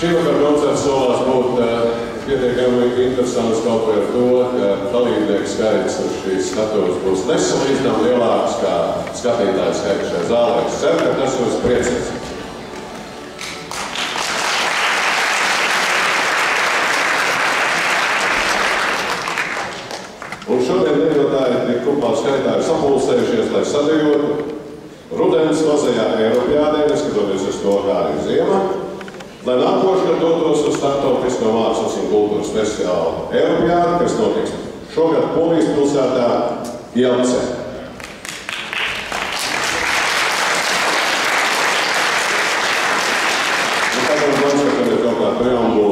Šī vakara koncerts solās būt uh, pietiekami interesants kaut vai ar to, ka dalībnieku skaits uz šīs skatuves būs nesalīdzinām lielāks kā skatītāju skaits šajā zālē. Es ceru, ka tas jūs priecēs. Un šodien dejotāji tik kuplā skaitā ir sapulsējušies, lai sadejotu rudens mazajā Eiropjādē, neskatoties uz to, kā ir ziema, lai nākošais dotos uz startautisko mākslas un kultūras festivālu Eiropjādi, kas notiks šogad Polijas pilsētā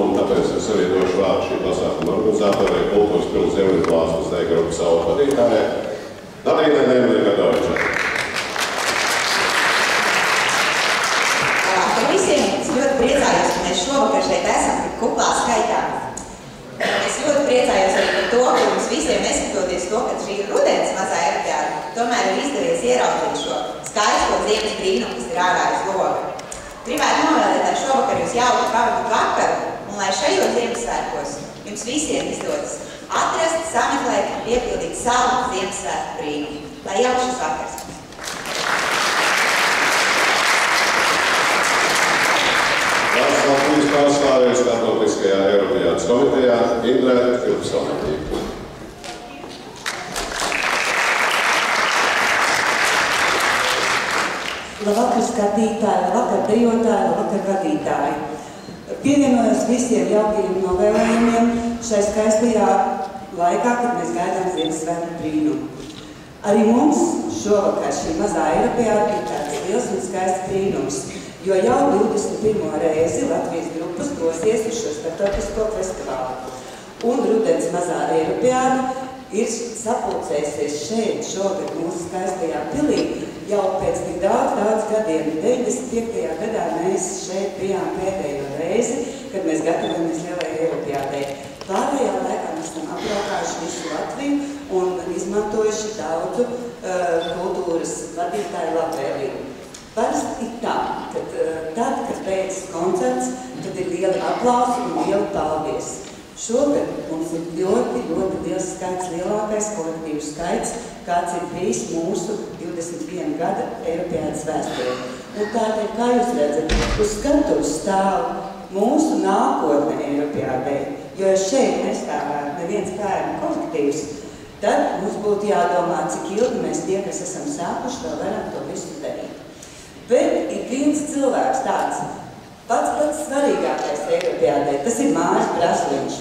un tāpēc es arī došu vārdu šī pasākuma organizātorai, kultūras pilsētas Ziemeļplāsmas dēļ grupas savu vadītājai, Darīnai Gatovičai. Šovakar šeit esam kuplā skaitā. Es ļoti priecājos arī par to, ka mums visiem, neskatoties to, ka šī rudens mazā aeroteātra, tomēr ir izdevies ieraudzīt šo skaisto ziemas brīnumu, kas ir ārā aiz loga. Gribētu novēlēt, lai šovakar jūs jauki pavadīt vakaru, un lai šajos Ziemassvētkos jums visiem izdodas atrast, sameklēt un piepildīt savu Ziemassvētku brīnumu. Lai jauks šis vakars! Startautiskajā Eiropajādas komitejā Indrē Filpsonētī. Labvakar skatītāji, labvakar dejotāji, labvakar vadītāji. Pievienojos visiem jaukiem novēlējumiem šai skaistajā laikā, kad mēs gaidām Ziemassvētku brīnumu. Arī mums šovakar šī mazā Eiropā ir tāds liels un skaists brīnums, jo jau 21. reizi Latvijas grupas dosies uz šo starptautisko festivālu. Un rudens mazā Eiropā ir sapulcēsies šeit, šogad mūsu skaistajā pilī, jau pēc tik daudz, daudz gadiem. 95. gadā mēs šeit bijām pēdējo reizi, kad mēs gatavojamies lielai Eiropjādei. Pārējā laikā mēs esam apbraukājuši visu Latviju un izmantojuši daudzu uh, kultūras vadītāju labvēlību. Parasti ir tā, ka uh, tad, kad beidzas koncerts, tad ir lieli aplausi un lieli paldies. Šogad mums ir ļoti, ļoti liels skaits, lielākais kolektīvu skaits, kāds ir bijis mūsu 21 gada Eiropēdas vēsturē. Un tādēļ, kā jūs redzat, uz skatuves stāv mūsu nākotne Eiropēdē, jo šeit nestāvētu neviens bērnu kolektīvs, tad mums būtu jādomā, cik ilgi mēs tie, kas esam sākuši, vēl varam to visu darīt. Bet ir viens cilvēks tāds, pats pats svarīgākais Eiropēdē, tas ir Māris Brasliņš.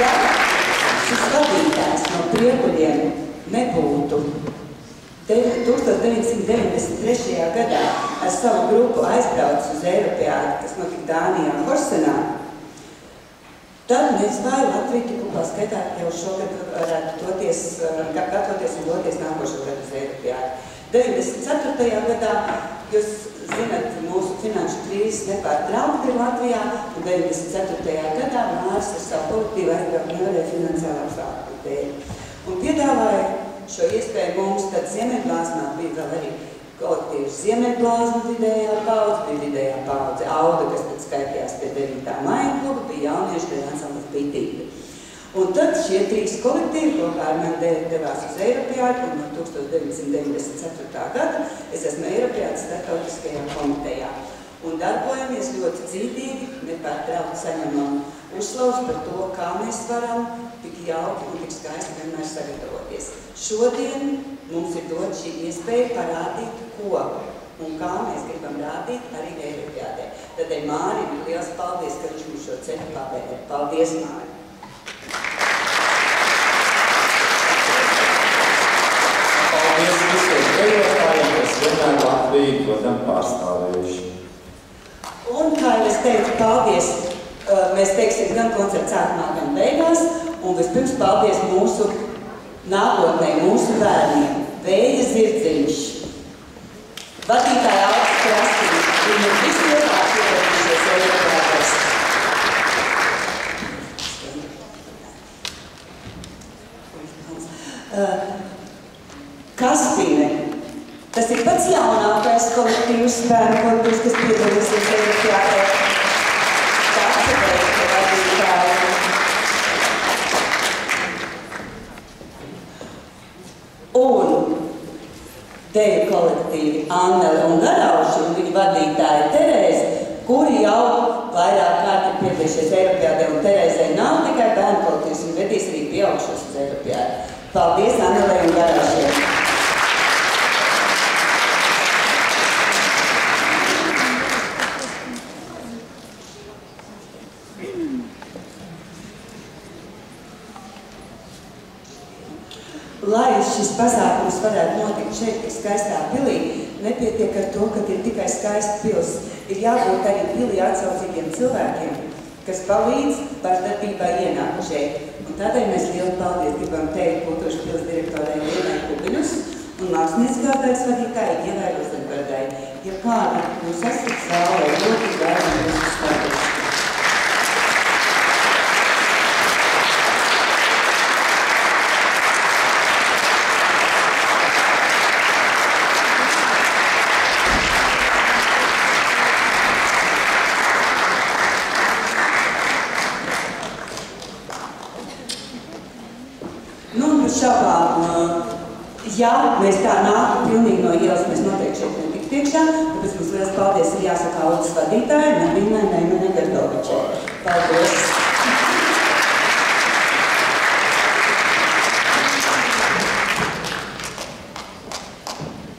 Ja šis vadītājs no priekuļiem nebūtu 1993. gadā ar savu grupu aizbraucis uz Eiropādu, kas notika Dānijā, Horsenā, tad mēs vai Latviju tikupā skaitā jau šogad varētu doties, gatavoties un doties nākošo gadu uz Eiropādu. 94. gadā, jūs zinat, mūsu finanšu krīzes nepārtraukti ir Latvijā, un 94. gadā Māris ar savu kolektīvu aizbraukt nevarēja finansiālā apstākļu dēļ. Un piedāvāja šo iespēju mums, tad Ziemeļblāzmā bija vēl arī kolektīvs Ziemeļblāzma vidējā paudze, bija vidējā paudze Auda, kas tad skaitījās pie 9. maija kluba, bija jaunieši, bija ansamblis Bitība. Un tad šie trīs kolektīvi kopā ar mani devās uz Eiropijādu, un no 1994. gada es esmu Eiropijādas startautiskajā komitejā. Un darbojamies ļoti dzīvīgi, nepārtraukti saņemam uzslavas par to, kā mēs varam tik jauki un tik skaisti vienmēr sagatavoties. Šodien mums ir dot šī iespēja parādīt, ko un kā mēs gribam rādīt arī Eiropijādē. Tad Mārim liels paldies, ka viņš mums šo ceļu pavēra. Paldies, Māri! Paldies visiem dejotājiem, kas vienmēr Latviju godam pārstāvējuši. Un, kā jau es teicu, paldies, uh, mēs teiksim gan koncerta sākumā, gan beigās, un vispirms paldies mūsu nākotnē, mūsu bērniem. Vēja zirdziņš, vadītāja Alks Krastīns, vislielāk iepazīšies Eiropātas. Uh, Kaspine, Tas ir pats jaunākais kolektīvs bērnu korpus, kas piedalīsies Eiropjādē. Tāds ir vadītāji. Un deju kolektīvi Annele un Garauši un viņa vadītāja Terēze, kuri jau vairāk kārt ir piedalījušies Eiropjādē, un Terēzē nav tikai bērnu kolektīvs, viņa vedīs arī pieaugšos uz Eiropjādu. Paldies Annelei un Garaušiem! Lai šis pasākums varētu notikt šeit, skaistā pilī, nepietiek ar to, ka ir tikai skaista pils. Ir jābūt arī pilī atsaucīgiem cilvēkiem, kas palīdz pašdarbībai ienākušai. Un tādēļ mēs lielu paldies gribam teikt kultūras pils direktorai Lienai Kubiņus un mākslinieckā daļas vadītāji Ievai Rozenberdai. Ja kādi mūs esat zālē, ļoti gaidām jūsu skatus. Nu, un bez šaubām, uh, ja mēs tā nāktu pilnīgi no ielas, mēs noteikti šeit netiktu iekšā, tāpēc mums liels paldies ir jāsaka audas vadītāji, Nadīnai Neimane Gardovičai. Paldies!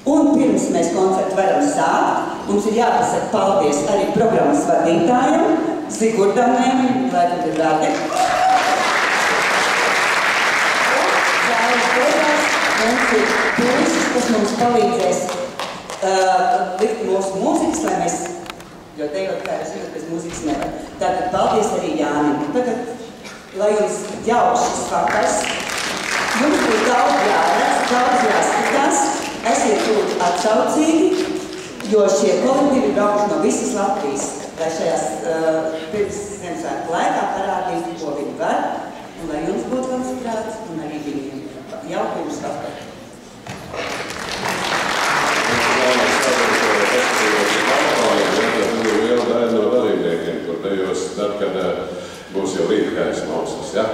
Un pirms mēs koncertu varam sākt, mums ir jāpasaka paldies arī programmas vadītājiem, Sigurdam Neimane, lai tad ir rādi. Mums ir puisis, kas mums palīdzēs uh, likt mūsu mūzikas, lai mēs, jo dejot, kā jūs zināt, bez mūzikas nevar. Tātad paldies arī Jānim. Tagad, lai jums jauks šis vakars, jums būs daudz jāredz, daudz jāskatās, esiet lūdzu atsaucīgi, jo šie kolektīvi braukuši no visas Latvijas, lai šajās uh, pirms Ziemassvētku laikā parādītu, ko viņi var, un lai jums būtu labs prāts, un arī viņiem. Jauka jums vakar. Liela daļa no dalībniekiem, kur dejos tad, kad eh, būs jau rītkais mākslas. Ja?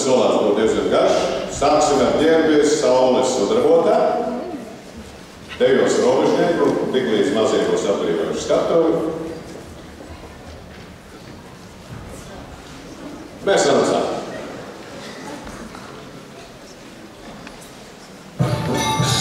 Koncerts solās būs diezgan garš. Sāksim ar ģērbies saules sudrabotā. Dejos robežnieku, tik līdz maziem būs atbrīvojuši skatuvi. Mēs varam.